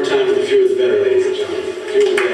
more time with the fewer the better, ladies and gentlemen.